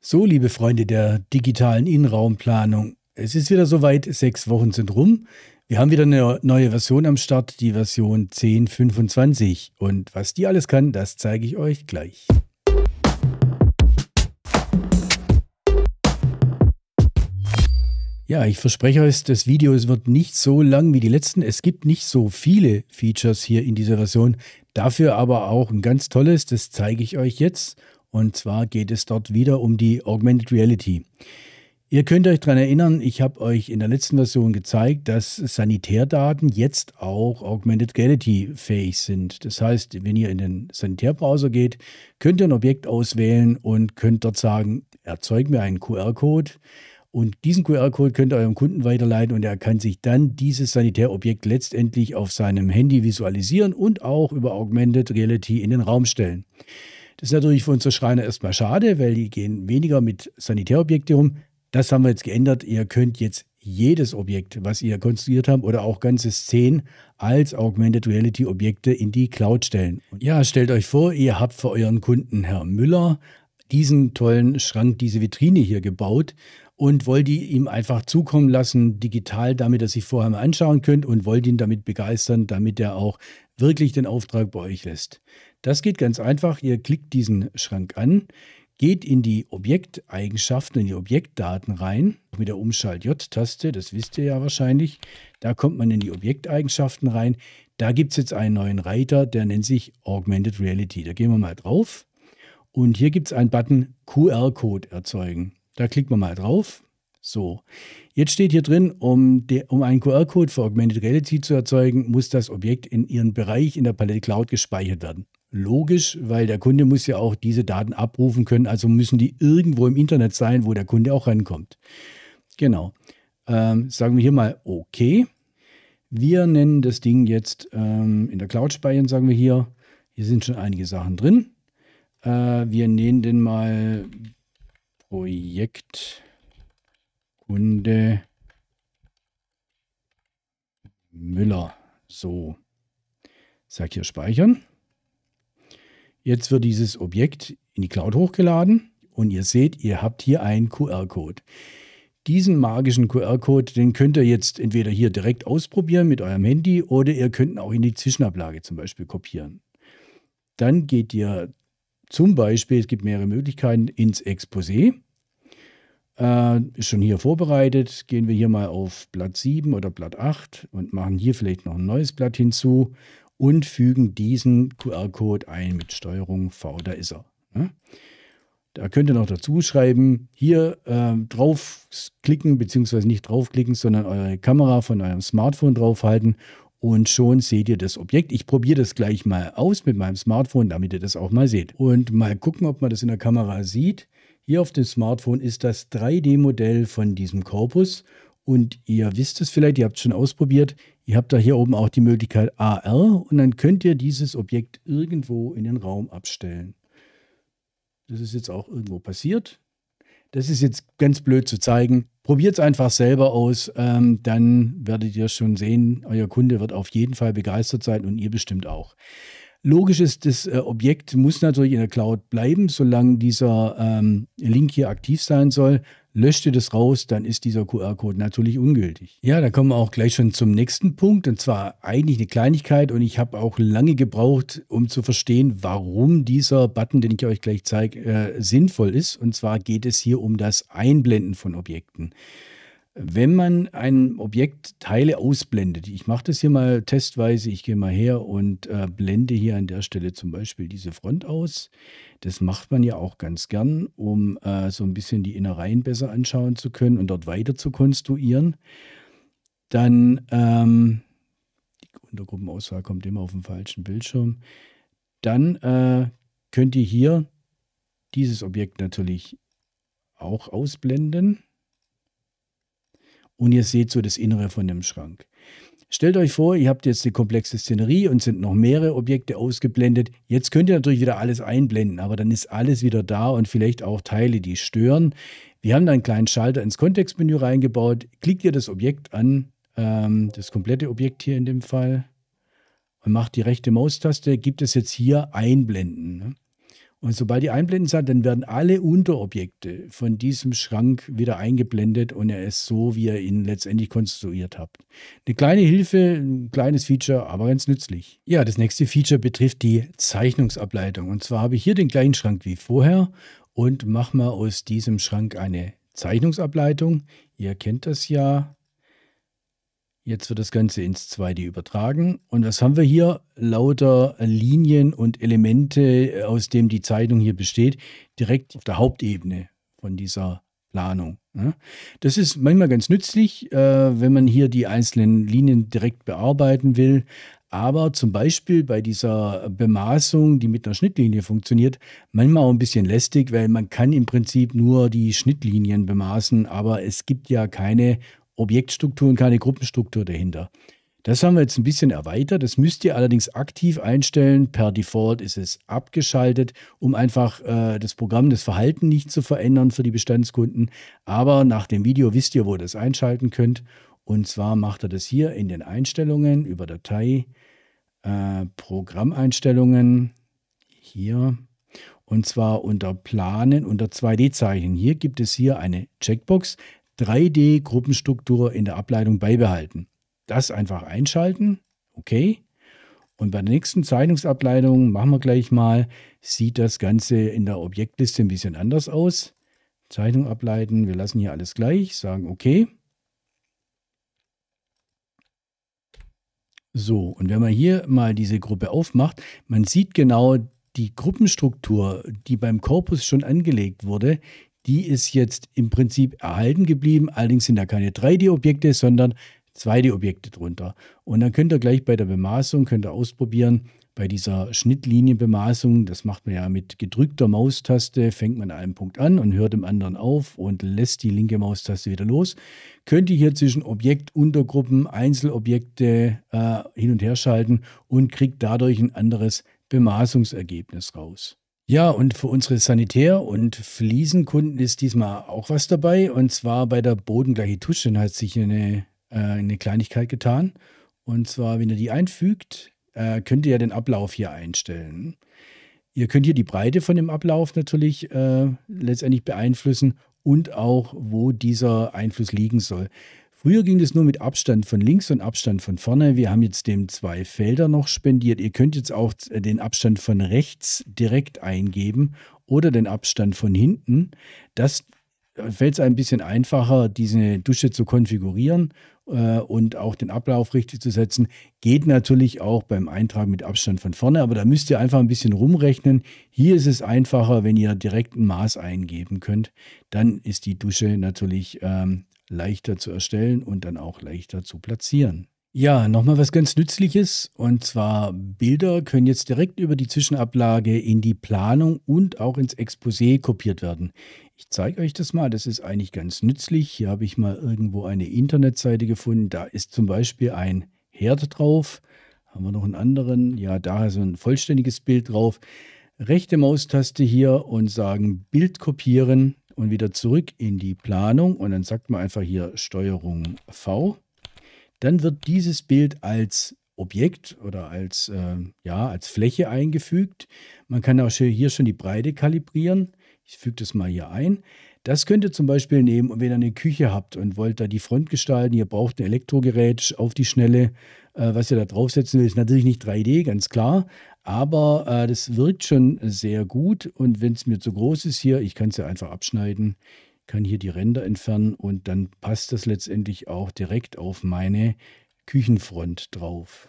So, liebe Freunde der digitalen Innenraumplanung, es ist wieder soweit, sechs Wochen sind rum. Wir haben wieder eine neue Version am Start, die Version 10.25. Und was die alles kann, das zeige ich euch gleich. Ja, ich verspreche euch, das Video wird nicht so lang wie die letzten. Es gibt nicht so viele Features hier in dieser Version. Dafür aber auch ein ganz tolles, das zeige ich euch jetzt. Und zwar geht es dort wieder um die Augmented Reality. Ihr könnt euch daran erinnern, ich habe euch in der letzten Version gezeigt, dass Sanitärdaten jetzt auch Augmented Reality fähig sind. Das heißt, wenn ihr in den Sanitärbrowser geht, könnt ihr ein Objekt auswählen und könnt dort sagen, erzeug mir einen QR-Code. Und diesen QR-Code könnt ihr eurem Kunden weiterleiten und er kann sich dann dieses Sanitärobjekt letztendlich auf seinem Handy visualisieren und auch über Augmented Reality in den Raum stellen. Das ist natürlich für unsere Schreiner erstmal schade, weil die gehen weniger mit Sanitärobjekten um. Das haben wir jetzt geändert. Ihr könnt jetzt jedes Objekt, was ihr konstruiert habt oder auch ganze Szenen als Augmented Reality Objekte in die Cloud stellen. Ja, stellt euch vor, ihr habt für euren Kunden Herr Müller diesen tollen Schrank, diese Vitrine hier gebaut und wollt die ihm einfach zukommen lassen, digital, damit er sich vorher mal anschauen könnt und wollt ihn damit begeistern, damit er auch wirklich den Auftrag bei euch lässt. Das geht ganz einfach. Ihr klickt diesen Schrank an, geht in die Objekteigenschaften, in die Objektdaten rein, mit der Umschalt-J-Taste, das wisst ihr ja wahrscheinlich. Da kommt man in die Objekteigenschaften rein. Da gibt es jetzt einen neuen Reiter, der nennt sich Augmented Reality. Da gehen wir mal drauf. Und hier gibt es einen Button QR-Code erzeugen. Da klickt man mal drauf. So, jetzt steht hier drin, um, um einen QR-Code für Augmented Reality zu erzeugen, muss das Objekt in Ihrem Bereich in der Palette Cloud gespeichert werden. Logisch, weil der Kunde muss ja auch diese Daten abrufen können, also müssen die irgendwo im Internet sein, wo der Kunde auch rankommt. Genau. Ähm, sagen wir hier mal OK. Wir nennen das Ding jetzt ähm, in der Cloud speichern, sagen wir hier. Hier sind schon einige Sachen drin. Äh, wir nennen den mal Projekt Kunde Müller. So. Sag hier speichern. Jetzt wird dieses Objekt in die Cloud hochgeladen und ihr seht, ihr habt hier einen QR-Code. Diesen magischen QR-Code, den könnt ihr jetzt entweder hier direkt ausprobieren mit eurem Handy oder ihr könnt ihn auch in die Zwischenablage zum Beispiel kopieren. Dann geht ihr zum Beispiel, es gibt mehrere Möglichkeiten, ins Exposé. Äh, ist schon hier vorbereitet. Gehen wir hier mal auf Blatt 7 oder Blatt 8 und machen hier vielleicht noch ein neues Blatt hinzu und fügen diesen QR-Code ein mit Steuerung V. Da ist er. Ne? Da könnt ihr noch dazu schreiben, hier äh, draufklicken, beziehungsweise nicht draufklicken, sondern eure Kamera von eurem Smartphone draufhalten und schon seht ihr das Objekt. Ich probiere das gleich mal aus mit meinem Smartphone, damit ihr das auch mal seht. Und mal gucken, ob man das in der Kamera sieht. Hier auf dem Smartphone ist das 3D-Modell von diesem Korpus und ihr wisst es vielleicht, ihr habt es schon ausprobiert. Ihr habt da hier oben auch die Möglichkeit AR und dann könnt ihr dieses Objekt irgendwo in den Raum abstellen. Das ist jetzt auch irgendwo passiert. Das ist jetzt ganz blöd zu zeigen. Probiert es einfach selber aus, ähm, dann werdet ihr schon sehen, euer Kunde wird auf jeden Fall begeistert sein und ihr bestimmt auch. Logisch ist, das äh, Objekt muss natürlich in der Cloud bleiben, solange dieser ähm, Link hier aktiv sein soll. Löscht ihr das raus, dann ist dieser QR-Code natürlich ungültig. Ja, da kommen wir auch gleich schon zum nächsten Punkt und zwar eigentlich eine Kleinigkeit und ich habe auch lange gebraucht, um zu verstehen, warum dieser Button, den ich euch gleich zeige, äh, sinnvoll ist. Und zwar geht es hier um das Einblenden von Objekten. Wenn man ein Objekt Teile ausblendet, ich mache das hier mal testweise, ich gehe mal her und äh, blende hier an der Stelle zum Beispiel diese Front aus. Das macht man ja auch ganz gern, um äh, so ein bisschen die Innereien besser anschauen zu können und dort weiter zu konstruieren. Dann, ähm, die Untergruppenauswahl kommt immer auf dem falschen Bildschirm. Dann äh, könnt ihr hier dieses Objekt natürlich auch ausblenden und ihr seht so das Innere von dem Schrank. Stellt euch vor, ihr habt jetzt eine komplexe Szenerie und sind noch mehrere Objekte ausgeblendet. Jetzt könnt ihr natürlich wieder alles einblenden, aber dann ist alles wieder da und vielleicht auch Teile, die stören. Wir haben da einen kleinen Schalter ins Kontextmenü reingebaut. Klickt ihr das Objekt an, ähm, das komplette Objekt hier in dem Fall, und macht die rechte Maustaste, gibt es jetzt hier Einblenden. Und sobald ihr einblenden seid, dann werden alle Unterobjekte von diesem Schrank wieder eingeblendet und er ist so, wie ihr ihn letztendlich konstruiert habt. Eine kleine Hilfe, ein kleines Feature, aber ganz nützlich. Ja, das nächste Feature betrifft die Zeichnungsableitung. Und zwar habe ich hier den gleichen Schrank wie vorher und mache mal aus diesem Schrank eine Zeichnungsableitung. Ihr kennt das ja. Jetzt wird das Ganze ins 2D übertragen. Und was haben wir hier? Lauter Linien und Elemente, aus denen die Zeichnung hier besteht, direkt auf der Hauptebene von dieser Planung. Das ist manchmal ganz nützlich, äh, wenn man hier die einzelnen Linien direkt bearbeiten will. Aber zum Beispiel bei dieser Bemaßung, die mit einer Schnittlinie funktioniert, manchmal auch ein bisschen lästig, weil man kann im Prinzip nur die Schnittlinien bemaßen, aber es gibt ja keine Objektstruktur und keine Gruppenstruktur dahinter. Das haben wir jetzt ein bisschen erweitert. Das müsst ihr allerdings aktiv einstellen. Per Default ist es abgeschaltet, um einfach äh, das Programm, das Verhalten nicht zu verändern für die Bestandskunden. Aber nach dem Video wisst ihr, wo ihr das einschalten könnt. Und zwar macht er das hier in den Einstellungen über Datei, äh, Programmeinstellungen, hier. Und zwar unter Planen, unter 2D-Zeichen. Hier gibt es hier eine Checkbox. 3D-Gruppenstruktur in der Ableitung beibehalten. Das einfach einschalten. Okay. Und bei der nächsten Zeichnungsableitung machen wir gleich mal, sieht das Ganze in der Objektliste ein bisschen anders aus. Zeichnung ableiten, wir lassen hier alles gleich, sagen okay. So, und wenn man hier mal diese Gruppe aufmacht, man sieht genau die Gruppenstruktur, die beim Korpus schon angelegt wurde, die ist jetzt im Prinzip erhalten geblieben. Allerdings sind da keine 3D-Objekte, sondern 2D-Objekte drunter. Und dann könnt ihr gleich bei der Bemaßung, könnt ihr ausprobieren, bei dieser Schnittlinienbemaßung, das macht man ja mit gedrückter Maustaste, fängt man an einem Punkt an und hört im anderen auf und lässt die linke Maustaste wieder los. Könnt ihr hier zwischen Objekt, Untergruppen, Einzelobjekte äh, hin und her schalten und kriegt dadurch ein anderes Bemaßungsergebnis raus. Ja, und für unsere Sanitär- und Fliesenkunden ist diesmal auch was dabei. Und zwar bei der bodengleiche Tusche hat sich eine, äh, eine Kleinigkeit getan. Und zwar, wenn ihr die einfügt, äh, könnt ihr ja den Ablauf hier einstellen. Ihr könnt hier die Breite von dem Ablauf natürlich äh, letztendlich beeinflussen und auch, wo dieser Einfluss liegen soll. Früher ging es nur mit Abstand von links und Abstand von vorne. Wir haben jetzt dem zwei Felder noch spendiert. Ihr könnt jetzt auch den Abstand von rechts direkt eingeben oder den Abstand von hinten. Das fällt es ein bisschen einfacher, diese Dusche zu konfigurieren äh, und auch den Ablauf richtig zu setzen. Geht natürlich auch beim Eintragen mit Abstand von vorne, aber da müsst ihr einfach ein bisschen rumrechnen. Hier ist es einfacher, wenn ihr direkt ein Maß eingeben könnt. Dann ist die Dusche natürlich ähm, leichter zu erstellen und dann auch leichter zu platzieren. Ja, nochmal was ganz Nützliches und zwar Bilder können jetzt direkt über die Zwischenablage in die Planung und auch ins Exposé kopiert werden. Ich zeige euch das mal, das ist eigentlich ganz nützlich. Hier habe ich mal irgendwo eine Internetseite gefunden, da ist zum Beispiel ein Herd drauf. Haben wir noch einen anderen? Ja, da ist ein vollständiges Bild drauf. Rechte Maustaste hier und sagen Bild kopieren und wieder zurück in die Planung und dann sagt man einfach hier Steuerung V. Dann wird dieses Bild als Objekt oder als, äh, ja, als Fläche eingefügt. Man kann auch hier schon die Breite kalibrieren. Ich füge das mal hier ein. Das könnt ihr zum Beispiel nehmen, wenn ihr eine Küche habt und wollt da die Front gestalten. Ihr braucht ein Elektrogerät auf die Schnelle. Äh, was ihr da draufsetzen ist natürlich nicht 3D, ganz klar. Aber äh, das wirkt schon sehr gut und wenn es mir zu groß ist hier, ich kann es ja einfach abschneiden, kann hier die Ränder entfernen und dann passt das letztendlich auch direkt auf meine Küchenfront drauf.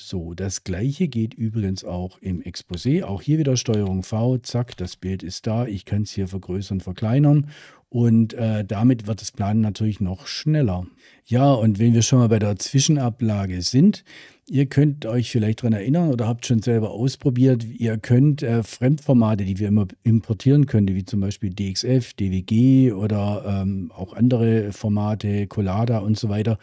So, das gleiche geht übrigens auch im Exposé. Auch hier wieder Steuerung V, zack, das Bild ist da. Ich kann es hier vergrößern, verkleinern und äh, damit wird das Planen natürlich noch schneller. Ja, und wenn wir schon mal bei der Zwischenablage sind, ihr könnt euch vielleicht daran erinnern oder habt schon selber ausprobiert, ihr könnt äh, Fremdformate, die wir immer importieren können, wie zum Beispiel DXF, DWG oder ähm, auch andere Formate, Collada und so weiter,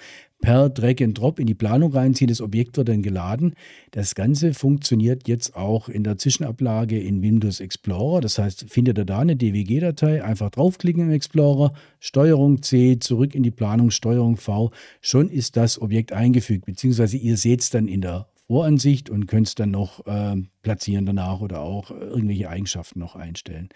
per Drag and Drop in die Planung reinziehen. Das Objekt wird dann geladen. Das Ganze funktioniert jetzt auch in der Zwischenablage in Windows Explorer. Das heißt, findet ihr da eine DWG-Datei, einfach draufklicken im Explorer, Steuerung C, zurück in die Planung, Steuerung V. Schon ist das Objekt eingefügt, beziehungsweise ihr seht es dann in der Voransicht und könnt es dann noch äh, platzieren danach oder auch irgendwelche Eigenschaften noch einstellen.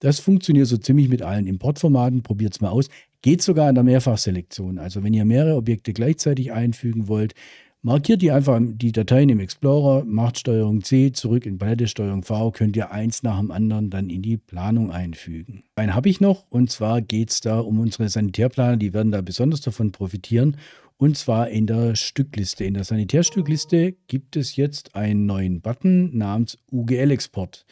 Das funktioniert so ziemlich mit allen Importformaten. Probiert es mal aus. Geht sogar in der Mehrfachselektion. Also wenn ihr mehrere Objekte gleichzeitig einfügen wollt, Markiert ihr einfach die Dateien im Explorer, macht Steuerung C, zurück in Palette, Steuerung V, könnt ihr eins nach dem anderen dann in die Planung einfügen. Einen habe ich noch und zwar geht es da um unsere Sanitärplaner, die werden da besonders davon profitieren und zwar in der Stückliste. In der Sanitärstückliste gibt es jetzt einen neuen Button namens UGL-Export.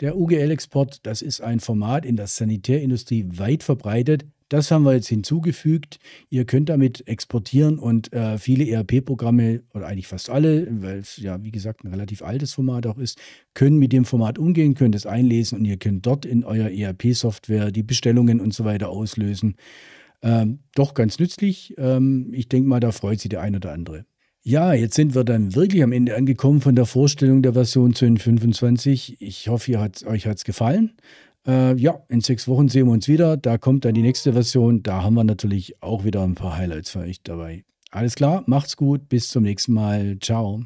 Der UGL-Export, das ist ein Format in der Sanitärindustrie weit verbreitet. Das haben wir jetzt hinzugefügt. Ihr könnt damit exportieren und äh, viele ERP-Programme oder eigentlich fast alle, weil es ja wie gesagt ein relativ altes Format auch ist, können mit dem Format umgehen, könnt es einlesen und ihr könnt dort in eurer ERP-Software die Bestellungen und so weiter auslösen. Ähm, doch ganz nützlich. Ähm, ich denke mal, da freut sich der ein oder andere. Ja, jetzt sind wir dann wirklich am Ende angekommen von der Vorstellung der Version 10.25. Ich hoffe, ihr hat, euch hat es gefallen. Äh, ja, in sechs Wochen sehen wir uns wieder. Da kommt dann die nächste Version. Da haben wir natürlich auch wieder ein paar Highlights für euch dabei. Alles klar, macht's gut, bis zum nächsten Mal. Ciao.